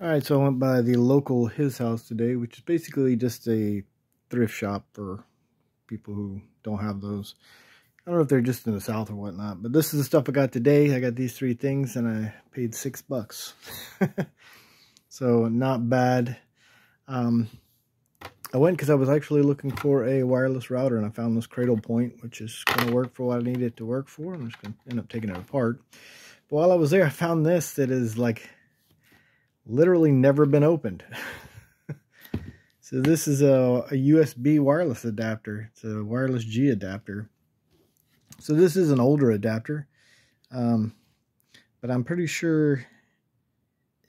All right, so I went by the local His House today, which is basically just a thrift shop for people who don't have those. I don't know if they're just in the South or whatnot, but this is the stuff I got today. I got these three things and I paid six bucks. so not bad. Um, I went because I was actually looking for a wireless router and I found this Cradlepoint, which is going to work for what I need it to work for. I'm just going to end up taking it apart. But while I was there, I found this that is like literally never been opened. so this is a, a, USB wireless adapter. It's a wireless G adapter. So this is an older adapter. Um, but I'm pretty sure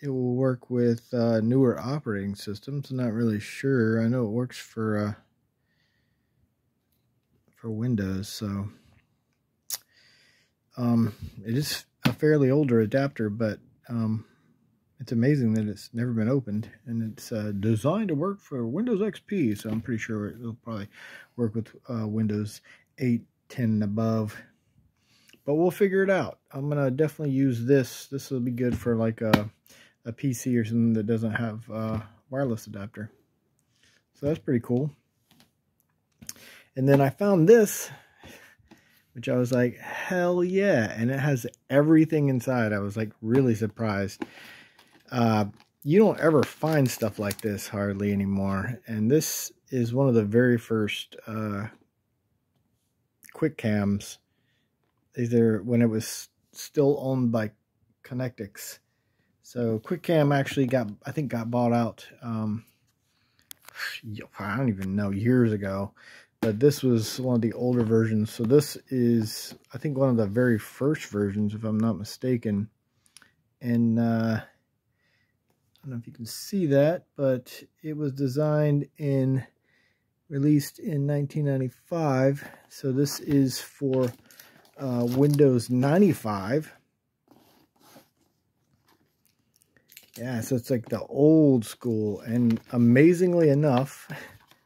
it will work with uh, newer operating systems. I'm not really sure. I know it works for uh, for Windows, so um, it is a fairly older adapter, but um, it's amazing that it's never been opened, and it's uh, designed to work for Windows XP, so I'm pretty sure it'll probably work with uh, Windows 8, 10, and above. But we'll figure it out. I'm going to definitely use this. This will be good for like a a PC or something that doesn't have a wireless adapter. So that's pretty cool. And then I found this, which I was like, hell yeah. And it has everything inside. I was like really surprised. Uh, you don't ever find stuff like this hardly anymore. And this is one of the very first uh, QuickCams. Either when it was still owned by Connectix so QuickCam actually got, I think got bought out, um, I don't even know, years ago. But this was one of the older versions. So this is, I think, one of the very first versions, if I'm not mistaken. And uh, don't know if you can see that, but it was designed in, released in 1995. So this is for uh, Windows 95. Yeah, so it's like the old school. And amazingly enough,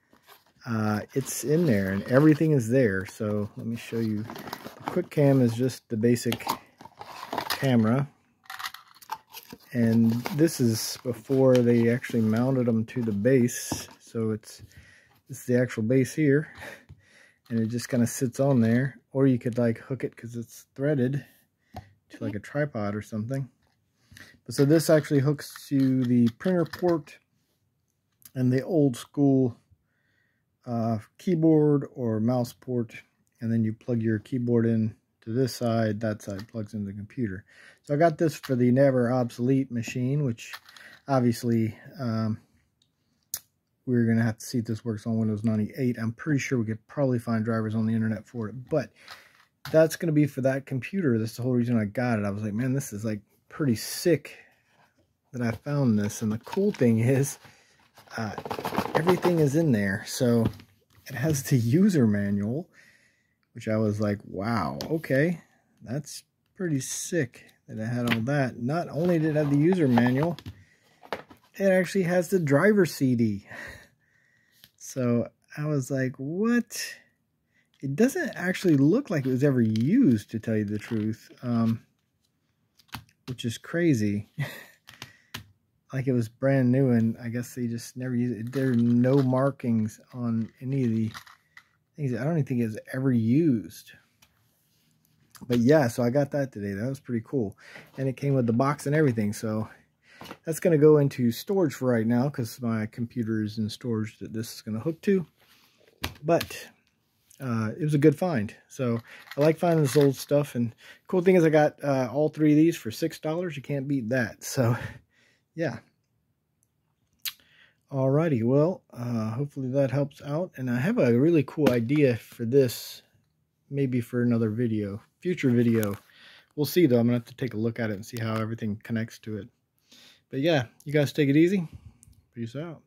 uh, it's in there and everything is there. So let me show you. The QuickCam is just the basic camera. And this is before they actually mounted them to the base. So it's, it's the actual base here. And it just kind of sits on there. Or you could like hook it because it's threaded to like a tripod or something. But so this actually hooks to the printer port and the old school uh, keyboard or mouse port. And then you plug your keyboard in to this side, that side plugs into the computer. So I got this for the never obsolete machine, which obviously um, we're going to have to see if this works on Windows 98. I'm pretty sure we could probably find drivers on the internet for it, but that's going to be for that computer. That's the whole reason I got it. I was like, man, this is like pretty sick that I found this. And the cool thing is, uh, everything is in there. So it has the user manual, which I was like, wow, okay, that's pretty sick that it had all that. Not only did it have the user manual, it actually has the driver CD. So I was like, what? It doesn't actually look like it was ever used, to tell you the truth. Um, which is crazy. like it was brand new, and I guess they just never used it. There are no markings on any of the. I don't even think it's ever used. But yeah, so I got that today. That was pretty cool. And it came with the box and everything. So that's going to go into storage for right now because my computer is in storage that this is going to hook to. But uh, it was a good find. So I like finding this old stuff. And cool thing is I got uh, all three of these for $6. You can't beat that. So yeah. Alrighty, well, uh, hopefully that helps out. And I have a really cool idea for this, maybe for another video, future video. We'll see though. I'm going to have to take a look at it and see how everything connects to it. But yeah, you guys take it easy. Peace out.